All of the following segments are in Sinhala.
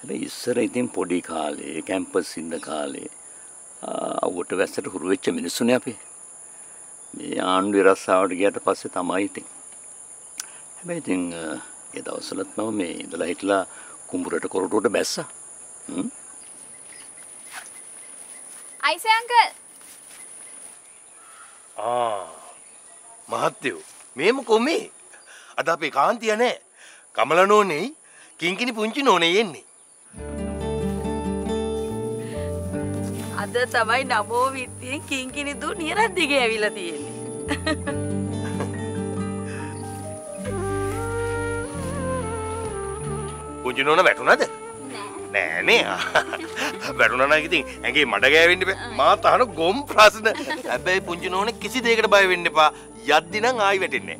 හැබැයි ඉස්සර ඉතින් පොඩි කාලේ කැම්පස් ඉන්න කාලේ අවුවට වැස්සට හුරු වෙච්ච මිනිස්සුනේ අපි. මේ ආණ්ඩුවේ රස්සාවට ගියට පස්සේ තමයි ඉතින්. හැබැයි ඉතින් ඒ දවස්වලත් මම මේ ඉඳලා හිටලා කුඹුරට කොරටුවට බැස්සා. හ්ම්. අයිසේ අංකල් ආ මහත්තයෝ මේම කොමේ අද අපේ කාන්තිය නෑ කමල නෝනෙයි කිංකිනි පුංචි නෝනේ එන්නේ අද තමයි නමෝ විත්තියෙන් කිංකිනි දූ නිරත් දිගේ ඇවිල්ලා තියෙන්නේ. පුංචි නෝන වැටුණද? නෑනේ වැටුණන ඉතින් ඇගේ මඩ ගෑවෙන්න බෑ. මාත් අහන ගොම් ප්‍රශ්න. හැබැයි පුංචි නෝන කිසි දෙයකට බය වෙන්න එපා. යද්දි නම් ආයි වැටෙන්නේ.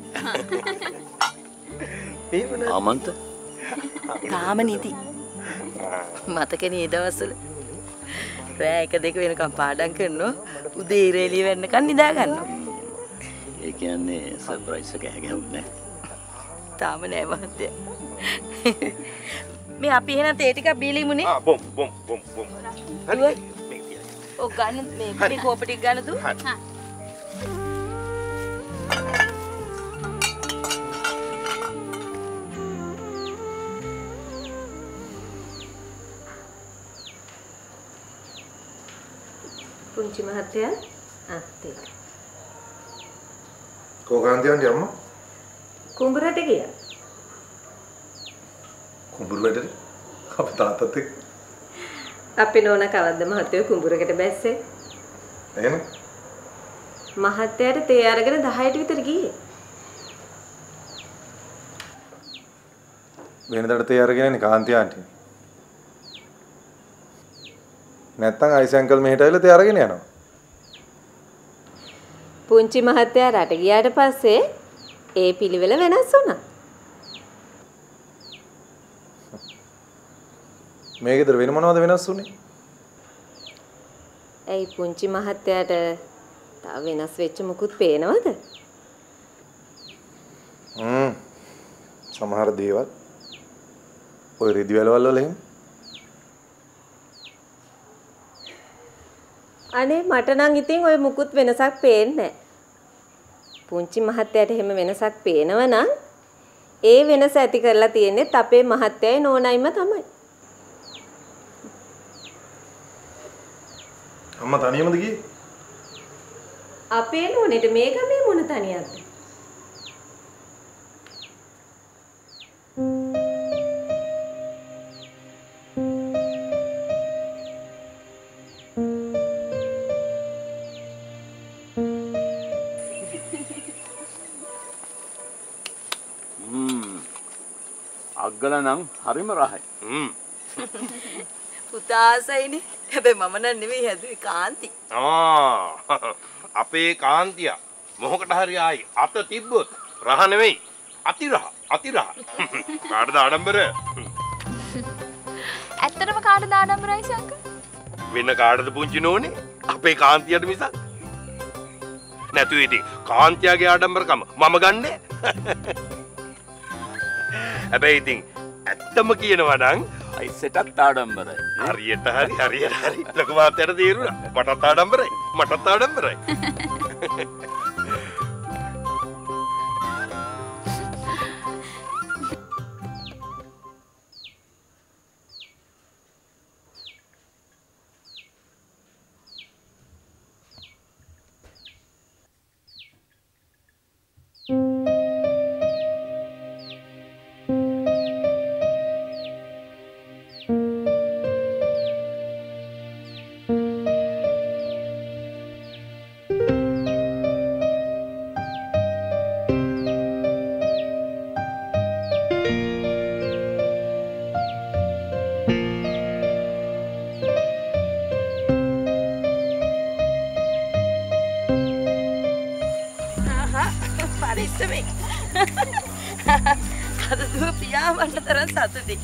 ආමන්ත? තාම නිදි. මතකනේ ඒ දවස්වල රෑ එක දෙක වෙනකම් පාඩම් කරනවා උදේ ඉර එළිය වෙන්නකන් නිදා ගන්නවා. ඒ කියන්නේ සර්ප්‍රයිස් එක හැගෙන්නේ තාම නෑ මහත්තයා. මේ අපි එහෙනම් තේ ටිකක් බීලිමුනේ. ආ බොම් බොම් බොම් බොම් හරි. ඔක් ගන්න මේ මේ කෝප ටික ගන්න දු. පුංචි මහත්තයා ආ තේ කෝකාන්තියන්ට අම්මා කුඹරට ගියා. කුඹුරු වැඩට? අපේ තාත්තත් එක්ක. අපි නෝන කවද්ද මහත්තයෝ කුඹුරකට බැස්සේ? එහෙනම් මහත්තයාට තේ අරගෙන 10ට විතර ගියේ. වෙනදට තේ අරගෙන ඉන්නේ කාන්ති ආන්ටි නැත්තම් අයිස් අංකල් මෙහෙට ඇවිල්ලා තේ අරගෙන යනවා. පුංචි මහත්තයා රට ගියාට පස්සේ ඒ පිළිවෙල වෙනස් වුණා. මේ ගෙදර වෙන මොනවද වෙනස් වුනේ? ඇයි පුංචි මහත්තයාට තව වෙනස් වෙච්ච මුකුත් පේනවද? හ්ම්. සමහර දේවල්. ඔය රෙදි වැලවල් වල එහෙම අනේ මට නම් ඉතින් ওই මුකුත් වෙනසක් පේන්නේ පුංචි මහත්තයාට එහෙම වෙනසක් පේනව නම් ඒ වෙනස ඇති කරලා තියෙන්නේ අපේ මහත්තයයි නෝනයිම තමයි. අම්මා තනියමද ගියේ අපේ නෝනෙට මේ ගමේ මොන තනියක්ද? අග්ගල නම් හරිම රහයි. හ්ම්. පුතාසයිනේ. හැබැයි මම නම් නෙවෙයි හැදුවේ කාන්ති. ආ. අපේ කාන්තිය. මොහොකට හරි ආයි අත තිබ්බොත් රහ නෙවෙයි අතිරහ අතිරහ. කාටද ආඩම්බර? ඇත්තටම කාටද ආඩම්බරයි අංකල් වෙන කාටද පුංචි නෝනේ? අපේ කාන්තියට මිසක්. නැතු ඉතින් කාන්තියාගේ ආඩම්බරකම මම ගන්නේ. හැබැයි ඉතින් ඇත්තම කියනවා නම් අයිසටත් ආඩම්බරයි. හරියට හරි හරියට හරි. ලොකු මාත්‍යට තේරුණා. මටත් ආඩම්බරයි. මටත් ආඩම්බරයි satu deh.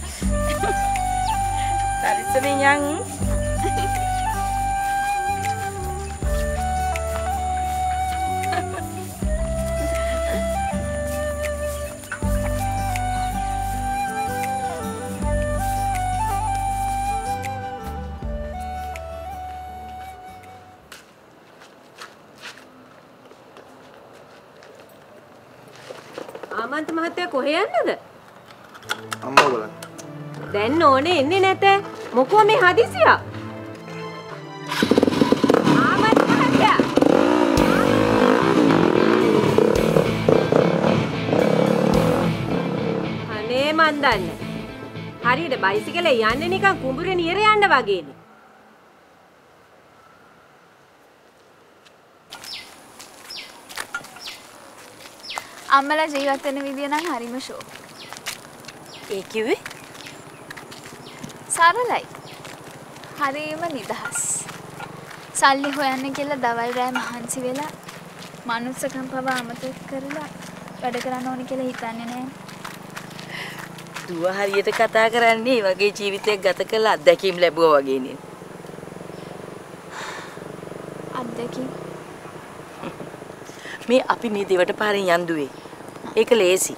Dari sini yang Aman teman hati aku, hei anda අම්මා බලන්න. දැන් ඕනේ එන්නේ නැත. මොකෝ මේ. අනේ මන් දන්නේ. හරියට බයිසිකලේ යන්නේ නිකන් කුඹුරේ නියර යන්න වගේනේ. අම්මලා ජීවත් වෙන විදිය නම් හරිම ෂෝ. ඒ කිව්වේ සරලයි. හරිම නිදහස්. සල්ලි හොයන්න කියලා දවල් රෑ මහන්සි වෙලා මනුස්සකම් පවා අමතක කරලා වැඩ කරන්න ඕන කියලා හිතන්නේ නැහැ. දුව හරියට කතා කරන්නේ වගේ ජීවිතයක් ගත කරලා අත්දැකීම් ලැබුවා වගේනේ. අත්දැකීම් මේ අපි මේ දෙවට පාරෙන් යන්දුවේ. ඒක ලේසි.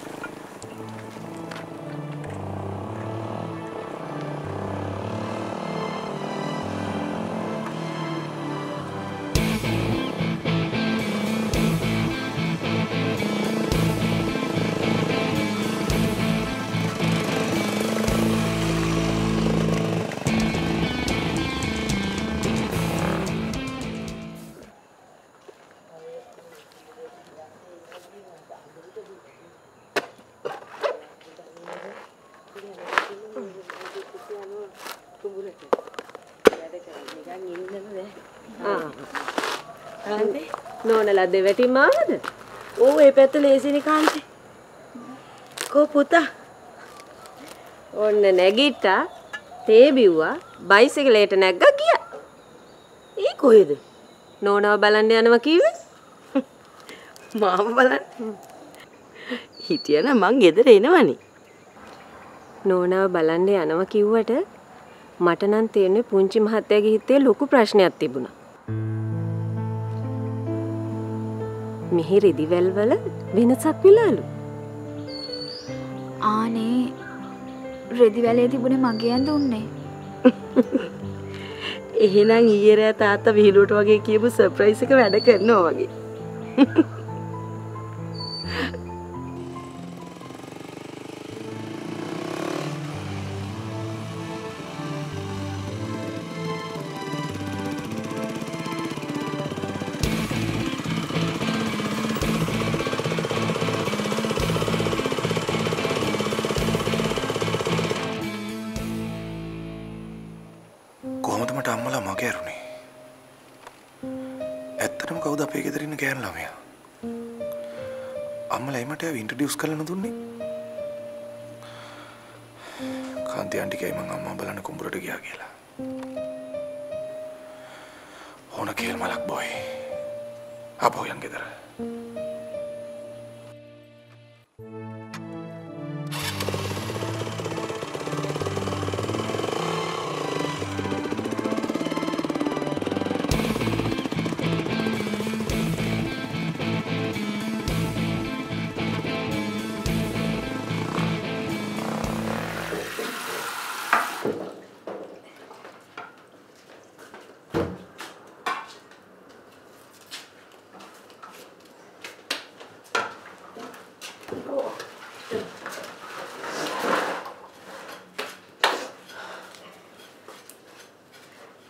නෝනලා දෙවටින් ආවද? ඕ ඒ පැත්ත ලේසිනේ කාන්තේ. කෝ පුතා ඔන්න නැගිට්ටා තේ බිව්වා බයිසිකලේට නැග්ගා ගියා. ඒ කොහෙද? නෝනාව බලන්න යනවා කිව්වේ? මාව බලන්න. හිටියනම් මං ගෙදර එනවනේ. නෝනාව බලන්න යනවා කිව්වට මට නම් තේරෙන්නේ පුංචි මහත්තයාගේ හිතේ ලොකු ප්‍රශ්නයක් තිබුණා. මෙහි රෙදිවැල් වල වෙනසක් විලාලු. ආනේ රෙදි වැලේ තිබුණේ මගේ ඇඳුන්නේ. එහෙනම් ඊයේ රෑ තාත්තා විහිළුවට වගේ කියපු සර්ප්‍රයිස් එක වැඩ කරනවා වගේ. ගෙදර ඉන්න ගෑනු ළමයා? අම්මලා එයි මට එයාව ඉන්ට්‍රොඩියුස් කරලා නොදුන්නේ? කාන්ති ආන්ටි කයි මං අම්මා බලන්න කුඹරට ගියා කියලා. ඕන කේල් මලක් බොයි. අපෝ යන් ගෙදර.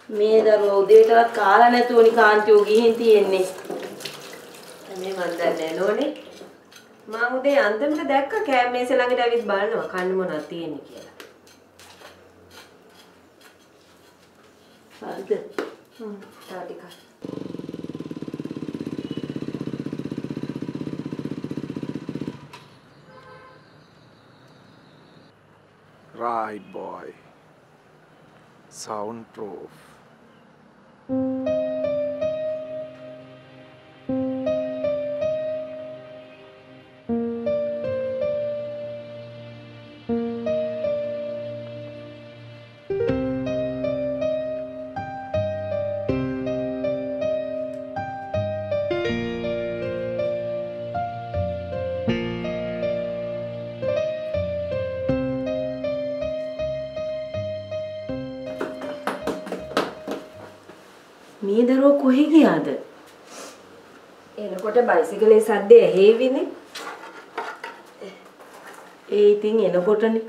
මේ දරුවා උදේටවත් කාලා නැතුවනි කාන්තියෝ ගිහින් තියෙන්නේ. අනේ මන් දන්නේ නෝනේ. මම උදේ අන්තිමට දැක්ක කෑම මේස ළඟට ඇවිත් බලනවා කන්න මොනවද තියෙන්නේ කියලා. Right boy. Soundproof. මේ දරුවා කොහෙ ගියාද? එනකොට බයිසිකලේ සද්දේ ඇහෙවිනේ. ඒ ඉතින් එනකොටනේ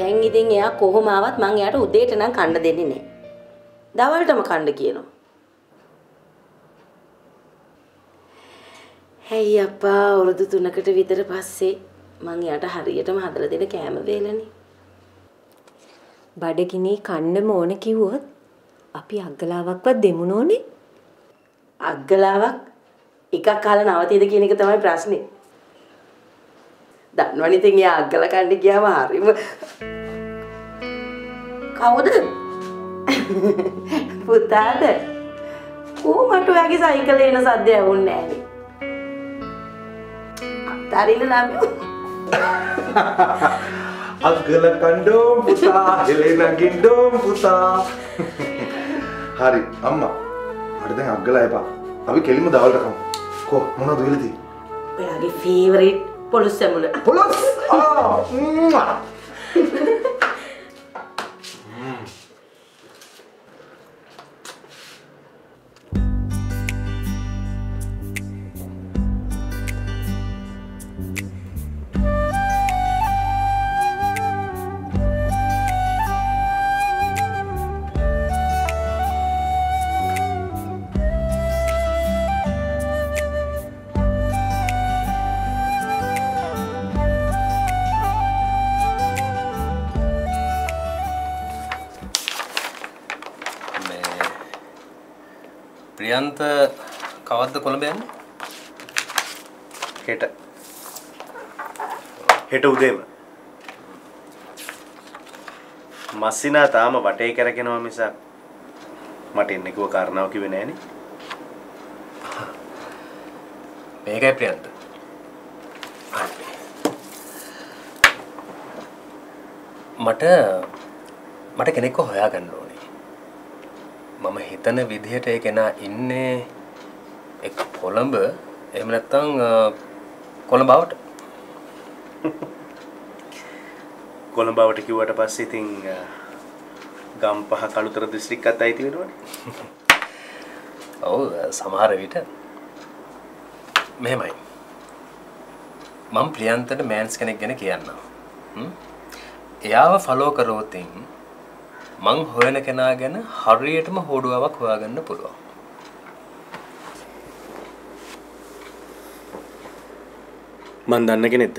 දැන් ඉතින් එයා කොහොම ආවත් මං එයාට උදේට නම් කන්න දෙන්නේ නැහැ. දවල්ටම කන්න කියනවා. හැයි අප්පා අවුරුදු 3කට විතර පස්සේ මං එයාට හරියටම හදලා දෙන කෑම වේලනේ. බඩගිනි කන්නම ඕන කිව්වොත් අපි අග්ගලාවක්වත් දෙමු නෝනේ. අග්ගලාවක් එකක් කාලා නවතියද කියන එක තමයි ප්‍රශ්නේ. දන්නවනේ ඉතින් එයා අග්ගල කන්න ගියාම හරිම කවුද? පුතාද? කොහොමද ඔයාගේ සයිකලේ එන සද්ද ඇහුන්නේ නැහනේ? අතරින් ළමයෝ අග්ගල කණ්ඩෝම් පුතා හෙලෙන ගින්ඩෝම් පුතා හරි අම්මා මට දැන් අග්ගලා එපා අපි කෙලින්ම දවල්ට කමු කෝ මොනවද වෙලා තියෙන්නේ ඔයාගේ favourite Polusemule. Polus! Oh, ah, Priyantha කවද්ද කොළඹ යන්නේ? හෙට හෙට උදේම මස්සිනා තාම වටේ කරගෙනවා මිසක් මට එන්න කිව්ව කාරණාව කිව්වේ නෑනේ මේකයි ප්‍රියන්ත. මට මට කෙනෙක්ව හොයාගන්න ඕනේ. මම හිතන විදිහට ඒ කෙනා ඉන්නේ එක් කොළඹ එහෙම නැත්නම් කොළඹවට. කොළඹවට කිව්වට පස්සේ ඉතින් ගම්පහ කළුතර දිස්ත්‍රික්කත් අයිති වෙනවනේ ඔව් සමහර විට මෙහෙමයි. මම ප්‍රියන්තට මෑන්ස් කෙනෙක් ගැන කියන්නම්. හ්ම්? එයාව ෆලෝ කරෝතින් මං හොයන කෙනා ගැන හරියටම හෝඩුවාවක් හොයාගන්න පුළුවන්. මන් දන්න කෙනෙක්ද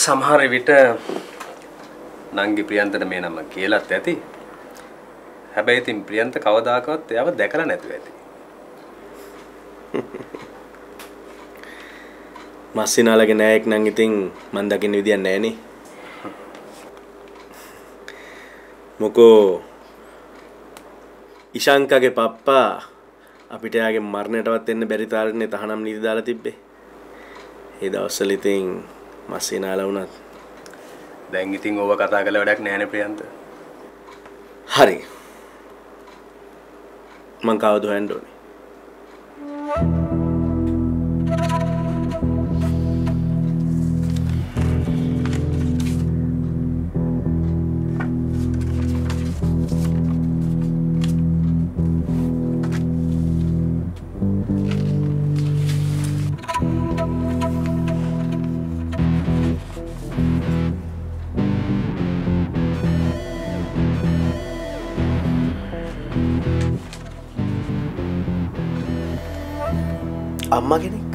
සමහර විට නංගි ප්‍රියන්තට මේ නම කියලත් ඇති. හැබැයි ඉතින් ප්‍රියන්ත කවදාකවත් එයාව දැකලා නැතුව ඇති. මස්සිනාලගේ නෑයෙක් නම් ඉතින් මන් දකින්න විදියක් නෑනේ මොකෝ ඉශංකගේ පප්පා අපිට යාගේ මරණයටවත් එන්න බැරි තාලනේ තහනම් නීති දාලා තිබ්බේ. ඒ දවස්වල ඉතින් මස්සිනාලා වුණත් දැන් ඉතින් ඕව කතා කළ වැඩක් නැහැනේ ප්‍රියන්ත. හරි. මං කවුද හොයන්න ඕනේ අම්මා කෙනෙක්.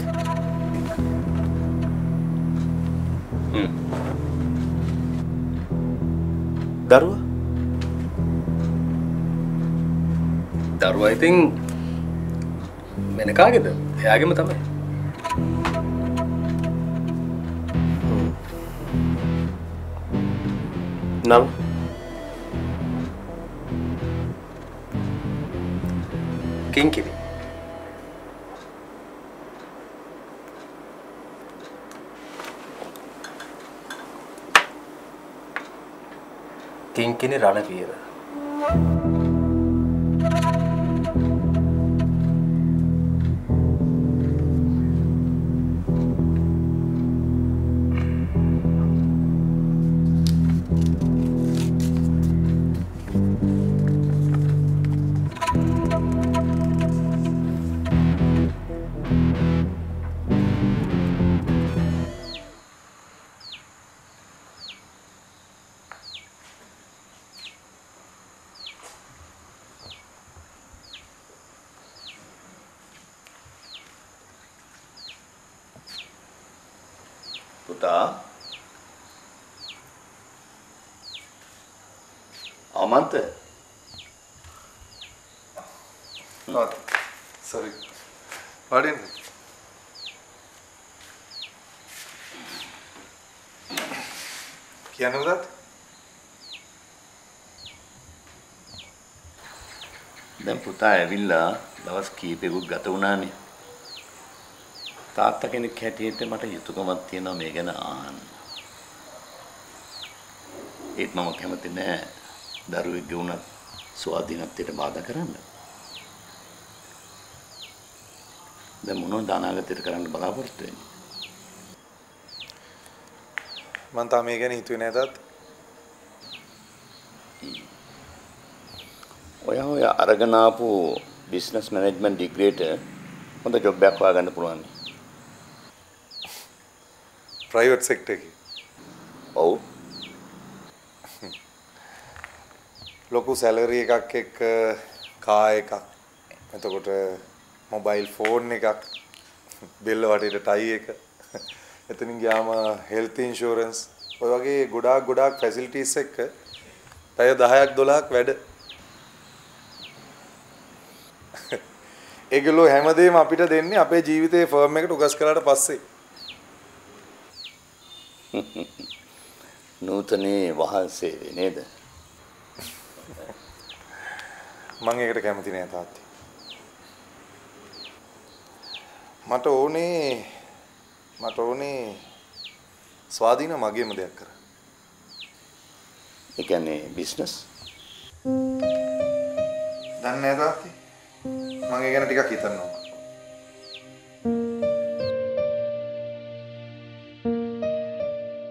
දරුවා දරුවා ඉතින් වෙන කාගේද? එයාගේම තමයි. නම් කිංකිරි. කිංකිණි රණවීර. පුතා. අමන්ත. සරි වඩින් කියන්න පුතාත් දැන් පුතා ඇවිල්ලා දවස් කීපෙකුත් ගත වුණානේ. තාත්තා කෙනෙක් හැටියට මට යුතුයකමක් තියෙනවා මේ ගැන අහන්න. ඒත් මම කැමති නෑ දරුවෙක්ගේ වුණත් ස්වාධීනත්වයට බාධා කරන්න. දැන් මොනවද අනාගතයට කරන්න බලාපොරොත්තු වෙන්නේ? මං තාම මේ ගැන හිතුවේ නෑ තාත් ඔයා ඔය අරගෙන ආපු බිස්නස් මැනේජ්මන්ට් ඩිග්‍රීට හොඳ ජොබ් එකක් හොයාගන්න පුළුවන්. ප්‍රයිවට් සෙක්ටර් එකේ ඔව්. ලොකු සැලරි එකක් එක්ක කා එකක්. එතකොට මොබයිල් ෆෝන් එකක් බෙල්ල වටේට ටයි එක. එතනින් ගියාම හෙල්ත් ඉන්ෂුරන්ස් ඔය වගේ ගොඩාක් ගොඩාක් ෆැසිලිටිස් එක්ක පැය 10ක් 12ක් වැඩ. ඒගොල්ලෝ හැමදේම අපිට දෙන්නේ අපේ ජීවිතේ ෆර්ම් එකට උගස් කළාට පස්සේ නූතනේ වහල් සේවය නේද? මම ඒකට කැමති නෑ තාත්ති. මට ඕනේ මට ඕනේ ස්වාධීන මගේම දෙයක් කරන්න. ඒ කියන්නේ බිස්නස්. දන්නේ නෑ තාත්ති. මම ඒ ගැන ටිකක් හිතන්න ඕන.